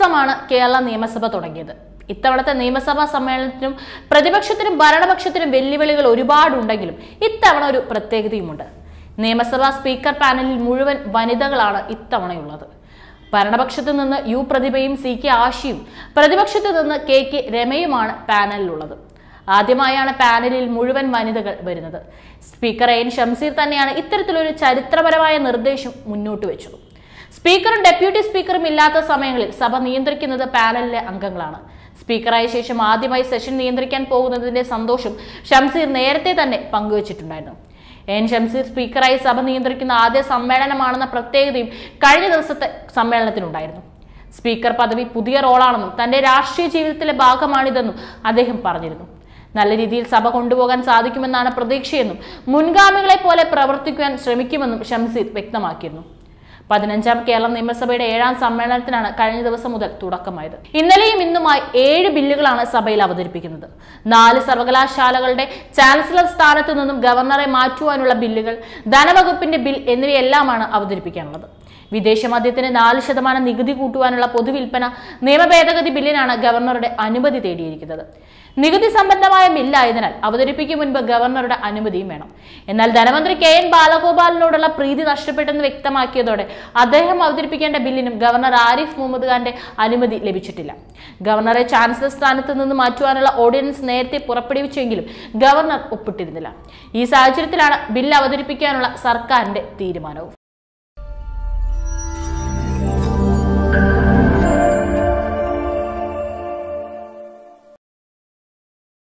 ദിവസമാണ് കേരള നിയമസഭ തുടങ്ങിയത്. ഇത്തവണത്തെ നിയമസഭാ സമ്മേളനത്തിനും പ്രതിപക്ഷത്തിനും ഭരണപക്ഷത്തിനും വെല്ലുവിളികൾ ഒരുപാടുണ്ടെങ്കിലും ഇത്തവണ ഒരു പ്രത്യേകതയുമുണ്ട്. നിയമസഭാ സ്പീക്കർ പാനലിൽ മുഴുവൻ വനിതകളാണ് ഇത്തവണയുള്ളത്. ഭരണപക്ഷത്തു നിന്ന് യു പ്രതിഭയും സി കെ ആഷിയും പ്രതിപക്ഷത്തു നിന്ന് കെ കെ രമയുമാണ് പാനലിലുള്ളത്. ആദ്യമായാണ് പാനലിൽ മുഴുവൻ വനിതകൾ വരുന്നത്. സ്പീക്കർ എൻ ഷംസീർ തന്നെയാണ് ഇത്തരത്തിലൊരു ചരിത്രപരമായ നിർദ്ദേശം മുന്നോട്ട് വെച്ചത്. സ്പീക്കറും ഡെപ്യൂട്ടി സ്പീക്കറും ഇല്ലാത്ത സമയങ്ങളിൽ സഭ നിയന്ത്രിക്കുന്നത് പാനലിലെ അംഗങ്ങളാണ്. സ്പീക്കറായ ശേഷം ആദ്യമായി സെഷൻ നിയന്ത്രിക്കാൻ പോകുന്നതിന്റെ സന്തോഷം ഷംസീർ നേരത്തെ തന്നെ പങ്കുവച്ചിട്ടുണ്ടായിരുന്നു. എൻ ഷംസീർ സ്പീക്കറായി സഭ നിയന്ത്രിക്കുന്ന ആദ്യ സമ്മേളനമാണെന്ന പ്രത്യേകതയും കഴിഞ്ഞ ദിവസത്തെ സമ്മേളനത്തിനുണ്ടായിരുന്നു. സ്പീക്കർ പദവി പുതിയ റോളാണെന്നും തന്റെ രാഷ്ട്രീയ ജീവിതത്തിലെ ഭാഗമാണിതെന്നും അദ്ദേഹം പറഞ്ഞിരുന്നു. നല്ല രീതിയിൽ സഭ കൊണ്ടുപോകാൻ സാധിക്കുമെന്നാണ് പ്രതീക്ഷയെന്നും മുൻഗാമികളെ പോലെ പ്രവർത്തിക്കുവാൻ ശ്രമിക്കുമെന്നും ഷംസീർ വ്യക്തമാക്കിയിരുന്നു. പതിനഞ്ചാം കേരള നിയമസഭയുടെ ഏഴാം സമ്മേളനത്തിനാണ് കഴിഞ്ഞ ദിവസം മുതൽ തുടക്കമായത്. ഇന്നലെയും ഇന്നുമായി ഏഴ് ബില്ലുകളാണ് സഭയിൽ അവതരിപ്പിക്കുന്നത്. നാല് സർവകലാശാലകളുടെ ചാൻസലർ സ്ഥാനത്തു നിന്നും ഗവർണറെ മാറ്റുവാനുള്ള ബില്ലുകൾ ധനവകുപ്പിന്റെ ബിൽ എന്നിവയെല്ലാമാണ് അവതരിപ്പിക്കാനുള്ളത്. വിദേശ മദ്യത്തിന് നാല് ശതമാനം നികുതി കൂട്ടുവാനുള്ള പൊതുവിൽപ്പന നിയമ ഭേദഗതി ബില്ലിനാണ് ഗവർണറുടെ അനുമതി തേടിയിരിക്കുന്നത്. നികുതി സംബന്ധമായ ബില്ലായതിനാൽ അവതരിപ്പിക്കും മുൻപ് ഗവർണറുടെ അനുമതിയും വേണം. എന്നാൽ ധനമന്ത്രി കെ എൻ ബാലഗോപാലിനോടുള്ള പ്രീതി നഷ്ടപ്പെട്ടെന്ന് വ്യക്തമാക്കിയതോടെ അദ്ദേഹം അവതരിപ്പിക്കേണ്ട ബില്ലിനും ഗവർണർ ആരിഫ് മുഹമ്മദ് ഖാന്റെ അനുമതി ലഭിച്ചിട്ടില്ല. ഗവർണറെ ചാൻസലർ സ്ഥാനത്ത് നിന്ന് മാറ്റുവാനുള്ള ഓർഡിനൻസ് നേരത്തെ പുറപ്പെടുവിച്ചെങ്കിലും ഗവർണർ ഒപ്പിട്ടിരുന്നില്ല. ഈ സാഹചര്യത്തിലാണ് ബില്ല് അവതരിപ്പിക്കാനുള്ള സർക്കാരിന്റെ തീരുമാനവും.